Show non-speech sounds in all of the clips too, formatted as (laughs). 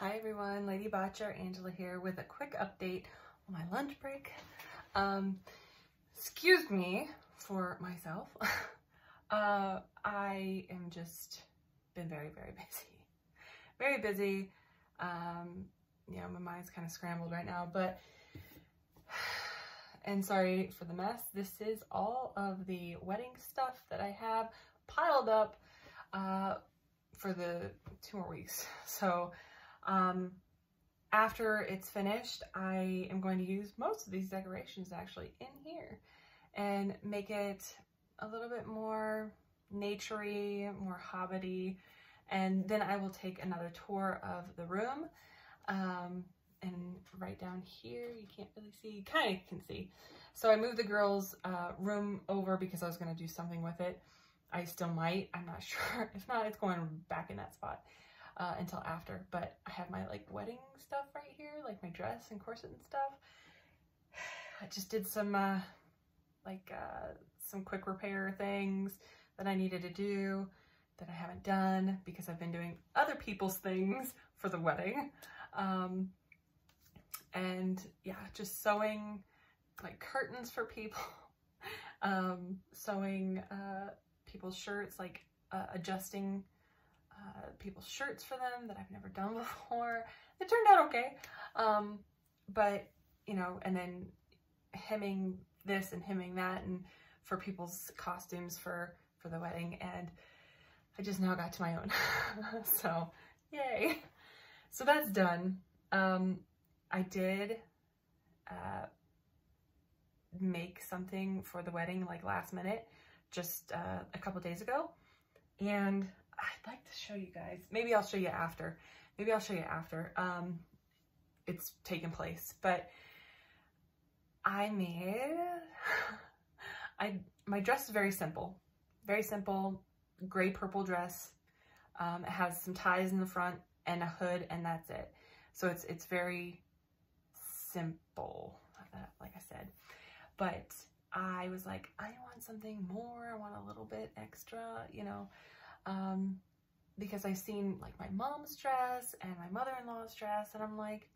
Hi everyone, Lady Baccia, Angela here with a quick update on my lunch break. Um, excuse me for myself. (laughs) uh, I am just been very, very (laughs) busy. Very busy. Um, yeah, my mind's kind of scrambled right now, but (sighs) and sorry for the mess. This is all of the wedding stuff that I have piled up uh, for the two more weeks. (laughs) So um, after it's finished, I am going to use most of these decorations actually in here and make it a little bit more naturey, more hobbity, and then I will take another tour of the room. Um, and right down here, you can't really see, kind of can see. So I moved the girls' uh, room over because I was going to do something with it. I still might, I'm not (laughs) sure. If not, it's going back in that spot uh, until after. But I have my like wedding stuff right here, like my dress and corset and stuff. (sighs) I just did some uh, like uh, some quick repair things that I needed to do that I haven't done because I've been doing other people's things (laughs) for the wedding. Um, and yeah, just sewing like curtains for people, (laughs) um, sewing uh, people's shirts, like uh, adjusting uh, people's shirts for them that I've never done (laughs) before. It turned out okay. Um, but, you know, and then hemming this and hemming that and for people's costumes for, for the wedding. And I just now got to my own. (laughs) so, yay. So that's done. Um, I did uh, make something for the wedding like last minute just uh, a couple days ago. And I'd like to show you guys. Maybe I'll show you after. Maybe I'll show you after um, it's taken place. But I made, (laughs) I my dress is very simple. Very simple, gray purple dress. Um, it has some ties in the front and a hood and that's it. So it's, it's very simple, like I said. But I was like, I want something more. I want a little bit extra, you know um, because I've seen like my mom's dress and my mother-in-law's dress and I'm like,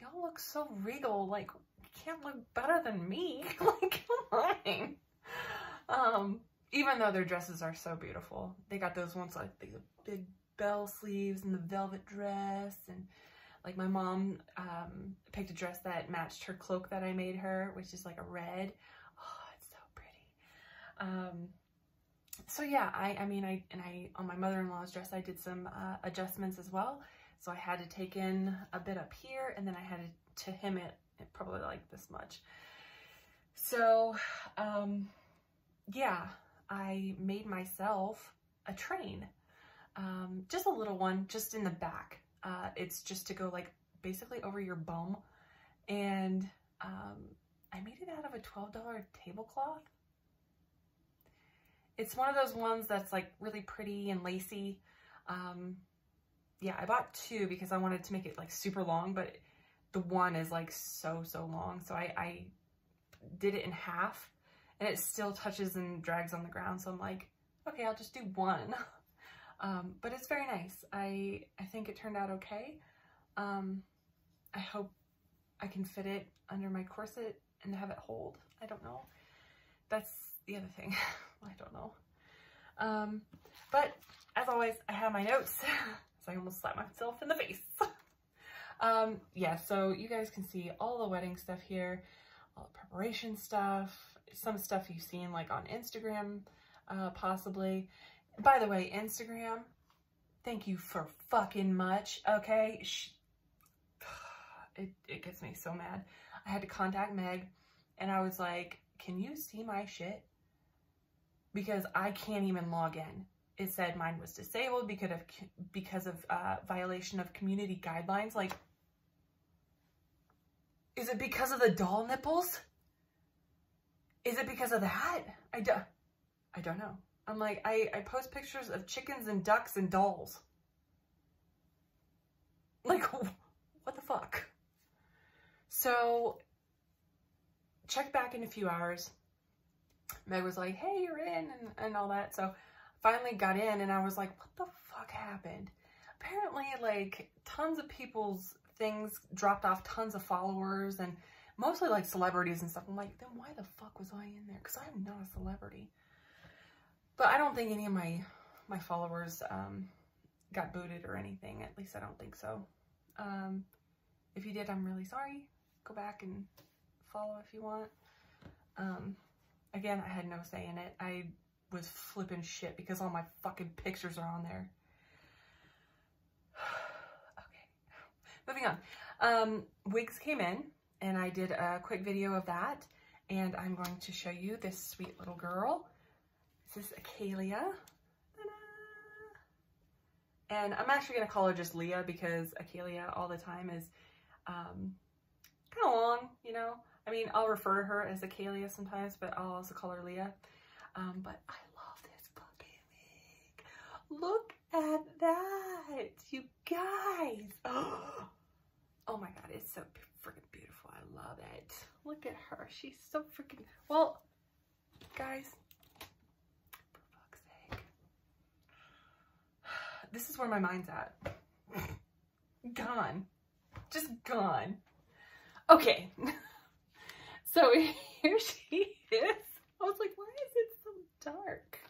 y'all look so regal. Like, you can't look better than me. (laughs) like, come on. Um, even though their dresses are so beautiful. They got those ones like the big bell sleeves and the velvet dress and like my mom um, picked a dress that matched her cloak that I made her, which is like a red. Oh, it's so pretty. Um, so yeah, I, I mean, I, and I, on my mother-in-law's dress, I did some uh, adjustments as well. So I had to take in a bit up here and then I had to, to hem it probably like this much. So, um, yeah, I made myself a train, um, just a little one, just in the back. Uh, it's just to go like basically over your bum. And, um, I made it out of a $12 tablecloth it's one of those ones that's like really pretty and lacy. Um, yeah, I bought two because I wanted to make it like super long, but the one is like so, so long. So I, I did it in half and it still touches and drags on the ground. So I'm like, okay, I'll just do one. (laughs) Um, but it's very nice. I, I think it turned out okay. Um, I hope I can fit it under my corset and have it hold. I don't know. That's the other thing. (laughs) I don't know. Um, but as always, I have my notes. (laughs) so I almost slapped myself in the face. (laughs) um, yeah, so you guys can see all the wedding stuff here, all the preparation stuff, some stuff you've seen like on Instagram, uh, possibly. By the way, Instagram, thank you for fucking much, okay? (sighs) It, it gets me so mad. I had to contact Meg and I was like, can you see my shit? Because I can't even log in. It said mine was disabled because of, because of uh, violation of community guidelines. Like, is it because of the doll nipples? Is it because of that? I, do, I don't know. I'm like, I, I post pictures of chickens and ducks and dolls. Like, (laughs) what the fuck? So, check back in a few hours. Meg was like, hey, you're in and, and all that. So finally got in and I was like, what the fuck happened? apparently like tons of people's things dropped off tons of followers and mostly like celebrities and stuff. I'm like, then why the fuck was I in there? Because I'm not a celebrity. But I don't think any of my my followers um, got booted or anything. At least I don't think so. Um, if you did, I'm really sorry. Go back and follow if you want. Um, again, I had no say in it. I was flipping shit because all my fucking pictures are on there. (sighs) okay, moving on. Um, wigs came in and I did a quick video of that and I'm going to show you this sweet little girl. This is Acalia. And I'm actually going to call her just Leah because Acalia all the time is um, kind of long, you know. I mean, I'll refer to her as Acalia sometimes, but I'll also call her Leah. Um, but I love this fucking wig. Look at that, you guys. (gasps) Oh my god, it's so freaking beautiful. I love it. Look at her. She's so freaking... Well, guys, for fuck's sake. (sighs) This is where my mind's at. (sighs) Gone. Just gone. Okay. (laughs) So (laughs) here she is. I was like, why is it so dark?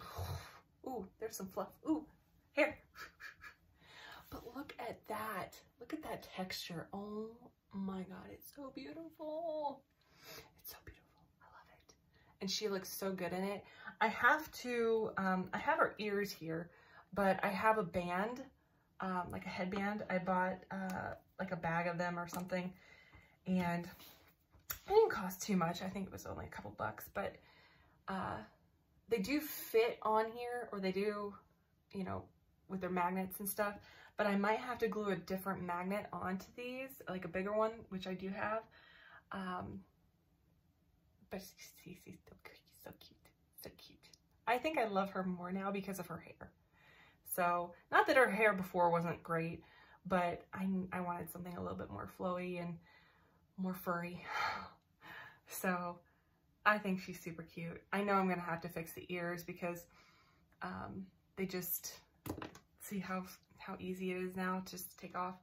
(sighs) Ooh, there's some fluff. Ooh, here. (sighs) But look at that. Look at that texture. Oh my God, it's so beautiful. It's so beautiful. I love it. And she looks so good in it. I have to, um, I have her ears here, but I have a band, um, like a headband. I bought uh, like a bag of them or something. And it didn't cost too much. I think it was only a couple bucks, but uh, they do fit on here or they do, you know, with their magnets and stuff. But I might have to glue a different magnet onto these, like a bigger one, which I do have. Um, but she's so cute, so cute, so cute. I think I love her more now because of her hair. So, not that her hair before wasn't great, but I, I wanted something a little bit more flowy and more furry. so I think she's super cute. I know I'm going to have to fix the ears because um, they just, see how, how easy it is now to just take off.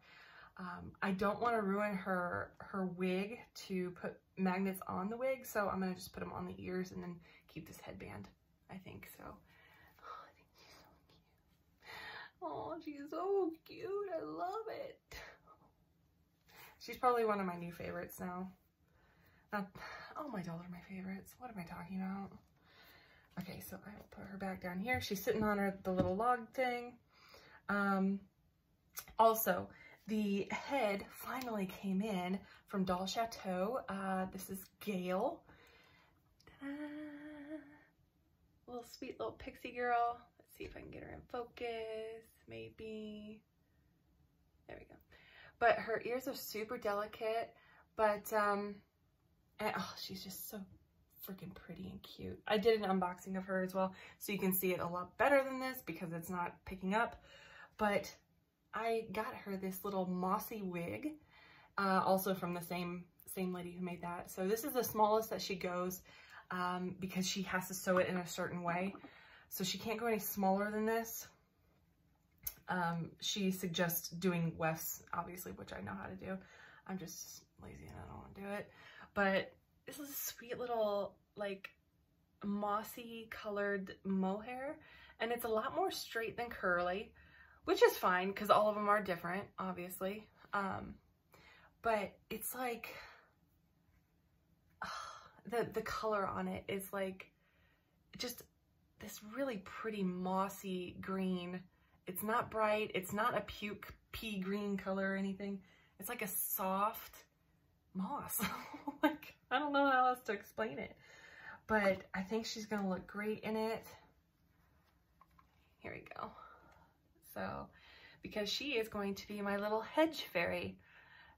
Um, I don't want to ruin her, her wig to put magnets on the wig, so I'm going to just put them on the ears and then keep this headband, I think. So, oh. Oh, she's so cute. I love it. She's probably one of my new favorites now. Not, oh, my dolls are my favorites. What am I talking about? Okay, so I will put her back down here. She's sitting on her the little log thing. Um, also, the head finally came in from Doll Chateau. Uh, this is Gail. Little sweet little pixie girl. Let's see if I can get her in focus. Maybe. There we go but her ears are super delicate, but, um, and, oh, she's just so freaking pretty and cute. I did an unboxing of her as well, so you can see it a lot better than this because it's not picking up, but I got her this little mossy wig, uh, also from the same, same lady who made that. So this is the smallest that she goes, um, because she has to sew it in a certain way. So she can't go any smaller than this. Um, she suggests doing wefts, obviously, which I know how to do. I'm just lazy and I don't want to do it. But this is a sweet little, like, mossy colored mohair. And it's a lot more straight than curly, which is fine because all of them are different, obviously. Um, but it's like, uh, the, the color on it is like, just this really pretty mossy green it's not bright. It's not a puke pea green color or anything. It's like a soft moss. (laughs) like, I don't know how else to explain it. But I think she's going to look great in it. Here we go. So, because she is going to be my little hedge fairy.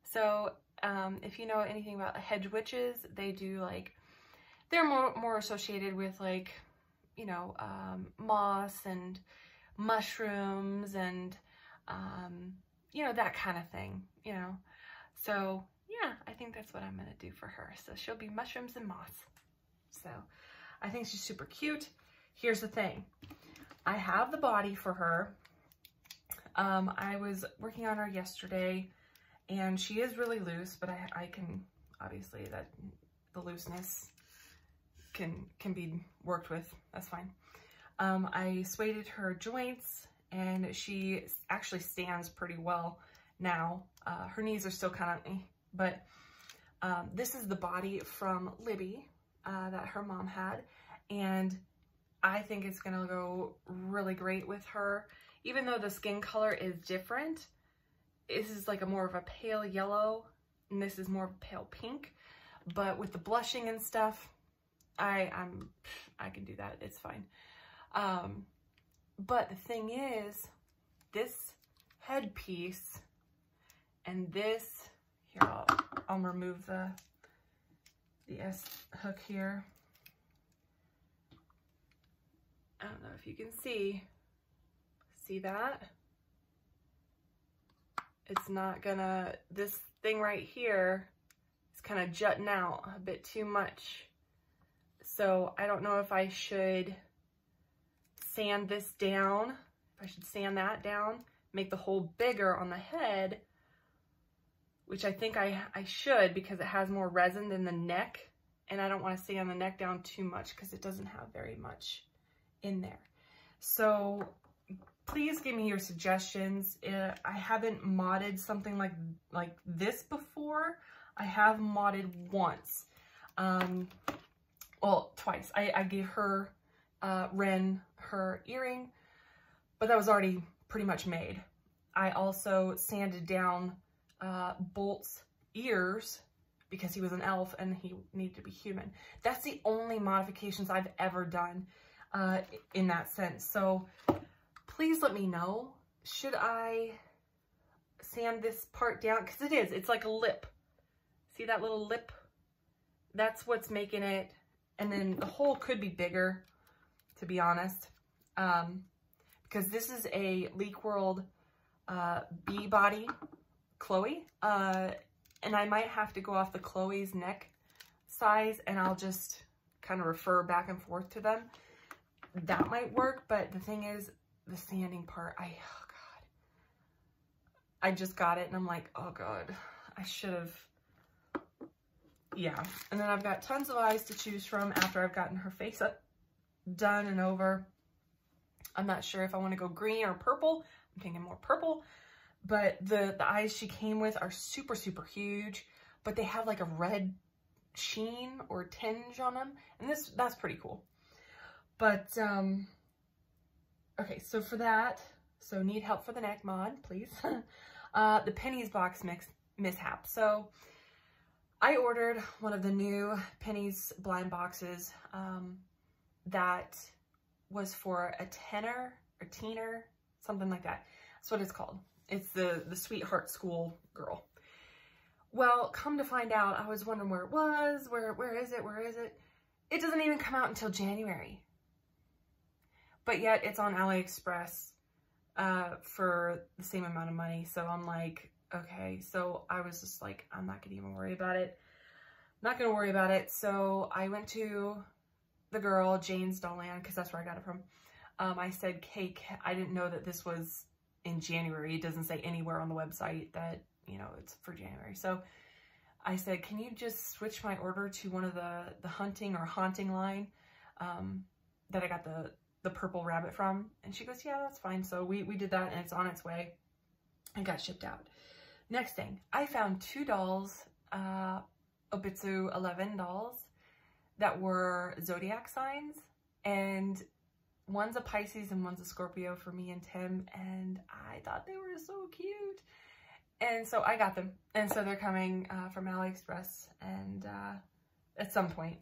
So, um, if you know anything about hedge witches, they do like, they're more, more associated with like, you know, um, moss and mushrooms and, um, you know, that kind of thing, you know. So, yeah, I think that's what I'm going to do for her. So she'll be mushrooms and moss. So I think she's super cute. Here's the thing. I have the body for her. Um, I was working on her yesterday and she is really loose, but I, I can, obviously that the looseness can, can be worked with, that's fine. Um, I sueded her joints and she actually stands pretty well now. Uh, her knees are still kind of, eh, but um, this is the body from Libby uh, that her mom had. And I think it's gonna go really great with her. Even though the skin color is different, this is like a more of a pale yellow and this is more pale pink. But with the blushing and stuff, I, I'm, I can do that, it's fine. Um, but the thing is, this headpiece and this, here, I'll, I'll remove the, the S hook here. I don't know if you can see, see that? It's not gonna, this thing right here is kind of jutting out a bit too much. So I don't know if I should sand this down, if I should sand that down, make the hole bigger on the head, which I think I, I should because it has more resin than the neck. And I don't want to sand the neck down too much because it doesn't have very much in there. So please give me your suggestions. Uh, I haven't modded something like, like this before. I have modded once. Um, well, twice. I, I gave her, uh, Ren, her earring, but that was already pretty much made. I also sanded down uh, Bolt's ears because he was an elf and he needed to be human. That's the only modifications I've ever done uh, in that sense. So please let me know, should I sand this part down? Because it is, it's like a lip. See that little lip? That's what's making it. And then the hole could be bigger, to be honest. Um, because this is a Leeke World uh, bee body Chloe. Uh, and I might have to go off the Chloe's neck size and I'll just kind of refer back and forth to them. That might work, but the thing is, the sanding part, I, oh God. I just got it and I'm like, oh God, I should have, yeah. And then I've got tons of eyes to choose from after I've gotten her face up, done and over. I'm not sure if I want to go green or purple. I'm thinking more purple. But the, the eyes she came with are super, super huge. But they have like a red sheen or tinge on them. And this that's pretty cool. But, um, okay, so for that, so need help for the neck mod, please. (laughs) uh, the Penny's box mix mishap. So I ordered one of the new Penny's blind boxes um, that was for a tenor or teener, something like that. That's what it's called. It's the, the Sweetheart School girl. Well, come to find out, I was wondering where it was, where, where is it, where is it? It doesn't even come out until January. But yet it's on AliExpress uh, for the same amount of money. So I'm like, okay. So I was just like, I'm not to even worry about it. I'm Not to worry about it. So I went to the girl, Jane's Dollland, because that's where I got it from. Um, I said, cake. I didn't know that this was in January. It doesn't say anywhere on the website that, you know, it's for January. So I said, can you just switch my order to one of the, the hunting or haunting line um, that I got the, the purple rabbit from? And she goes, yeah, that's fine. So we, we did that and it's on its way and got shipped out. Next thing, I found two dolls, uh, Obitsu 11 dolls that were zodiac signs and one's a Pisces and one's a Scorpio for me and Tim, and I thought they were so cute. And so I got them. And so they're coming uh, from AliExpress and uh, at some point.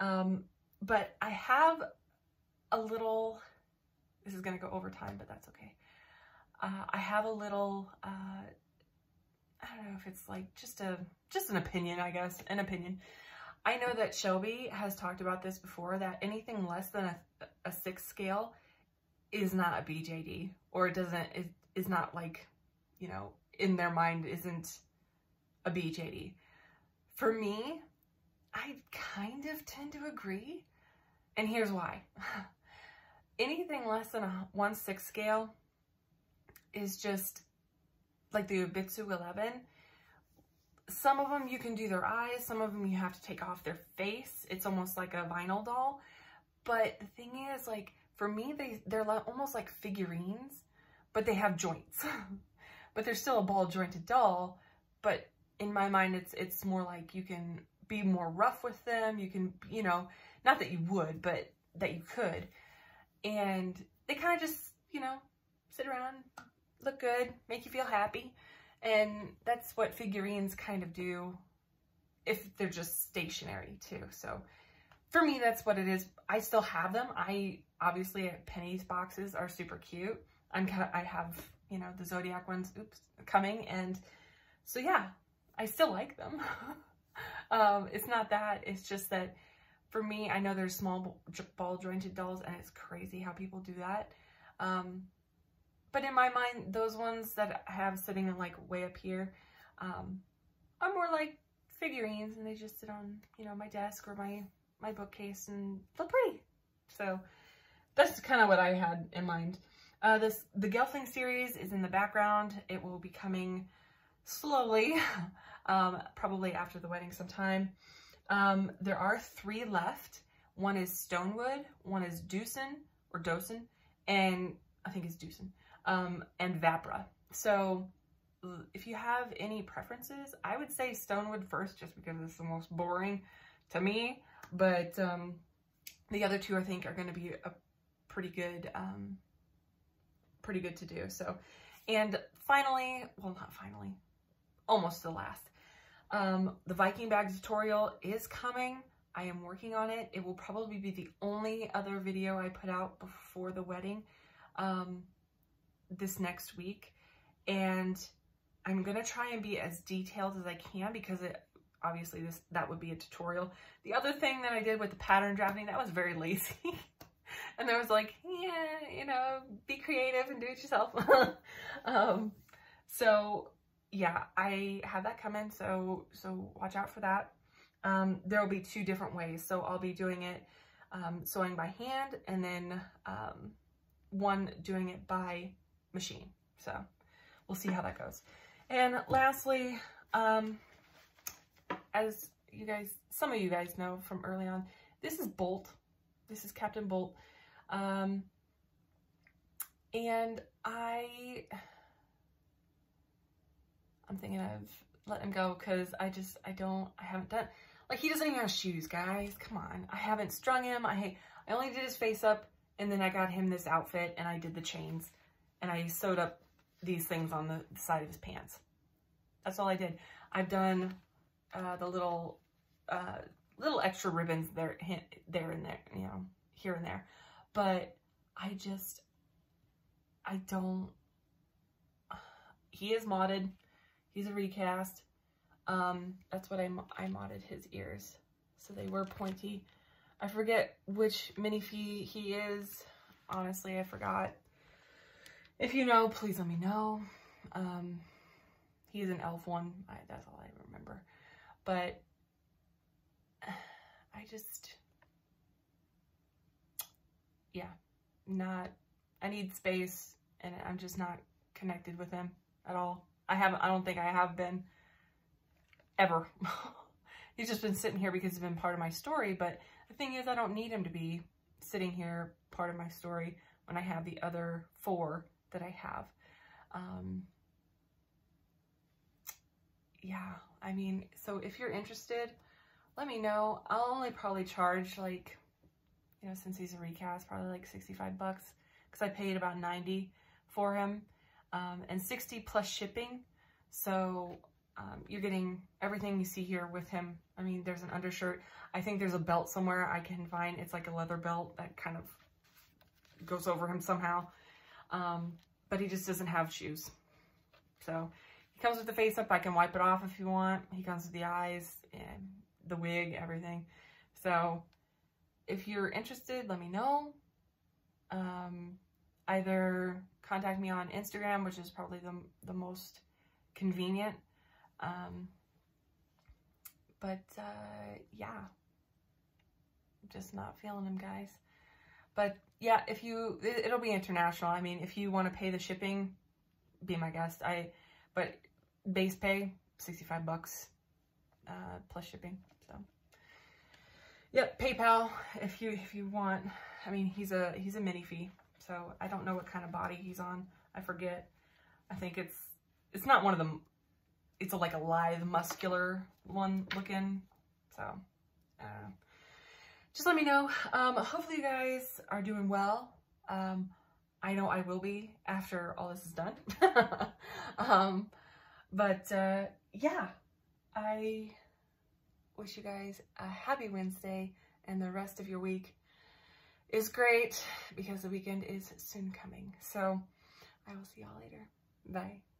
Um, but I have a little, this is to go over time, but that's okay. Uh, I have a little, uh, I don't know if it's like just a, just an opinion, I guess, an opinion. I know that Shelby has talked about this before, that anything less than a, a six scale is not a BJD, or it doesn't, it is not like, you know, in their mind isn't a BJD. For me, I kind of tend to agree, and here's why. (laughs) Anything less than a 1-6 scale is just like the Obitsu 11. Some of them you can do their eyes, some of them you have to take off their face. It's almost like a vinyl doll. But the thing is, like, for me, they, they're almost like figurines, but they have joints. (laughs) but they're still a ball jointed doll. But in my mind, it's it's more like you can be more rough with them. You can, you know, not that you would, but that you could. And they kind of just, you know, sit around, look good, make you feel happy. And that's what figurines kind of do if they're just stationary too. So for me, that's what it is. I still have them. I obviously Penny's boxes are super cute. I'm kind of, I have, you know, the Zodiac ones, oops, coming. And so yeah, I still like them. (laughs) um, it's not that, it's just that for me, I know there's small ball jointed dolls and it's crazy how people do that. Um, but in my mind, those ones that I have sitting in like way up here um, are more like figurines and they just sit on, you know, my desk or my, my bookcase and look pretty. So that's kind of what I had in mind. Uh, this The Gelfling series is in the background. It will be coming slowly, (laughs) um, probably after the wedding sometime. Um, there are three left. One is Stonewood, one is Dousan, or Docin, and I think it's Dousan, um, and Vapra. So if you have any preferences, I would say Stonewood first just because it's the most boring to me. But um, the other two I think are going to be a pretty good, um, pretty good to do. So, and finally, well, not finally, almost the last. Um, the Viking bag tutorial is coming. I am working on it. It will probably be the only other video I put out before the wedding um, this next week. And I'm going to try and be as detailed as I can because it obviously this that would be a tutorial. The other thing that I did with the pattern drafting, that was very (laughs) lazy. and I was like, yeah, you know, be creative and do it yourself. (laughs) um, so yeah, I have that coming, so so watch out for that. Um, there will be two different ways. So I'll be doing it um, sewing by hand and then um, one doing it by machine. So we'll see how that goes. And lastly, um, as you guys, some of you guys know from early on, this is Bolt. This is Captain Bolt. Um, and I I'm thinking of letting him go because I just, I don't, I haven't done, like he doesn't even have shoes, guys. Come on. I haven't strung him. I, I only did his face up and then I got him this outfit and I did the chains and I sewed up these things on the, side of his pants. That's all I did. I've done uh, the little, uh, little extra ribbons there, there and there, you know, here and there. But I just, I don't, he is modded. He's a recast. Um, that's what I, I modded his ears. So they were pointy. I forget which Minifee he is. Honestly, I forgot. If you know, please let me know. Um, he's an elf one. I, that's all I remember. But (sighs) I just, yeah, not, I need space and I'm just not connected with him at all. I haven't, I don't think I have been ever. (laughs) he's just been sitting here because he's been part of my story. But the thing is, I don't need him to be sitting here part of my story when I have the other four that I have. Um, yeah, I mean, so if you're interested, let me know. I'll only probably charge like, you know, since he's a recast, probably like 65 bucks because I paid about 90 for him um, and 60 plus shipping. So um, you're getting everything you see here with him. I mean, there's an undershirt. I think there's a belt somewhere I can find. It's like a leather belt that kind of goes over him somehow. Um, but he just doesn't have shoes. So he comes with the face up. I can wipe it off if you want. He comes with the eyes and the wig, everything. So if you're interested, let me know. Um, either contact me on Instagram, which is probably the, the most convenient. Um, but, uh, yeah, just not feeling him, guys. But, yeah, if you, it, it'll be international. I mean, if you want to pay the shipping, be my guest. I, but base pay, 65 bucks, uh, plus shipping. So, yep, PayPal if you, if you want. I mean, he's a, he's a Minifee. So I don't know what kind of body he's on. I forget. I think it's, it's not one of them. It's a, like a lithe, muscular one looking. So, uh, just let me know. Um, hopefully you guys are doing well. Um, I know I will be after all this is done. (laughs) um, but uh, yeah, I wish you guys a happy Wednesday and the rest of your week is great because the weekend is soon coming. So I will see y'all later. Bye.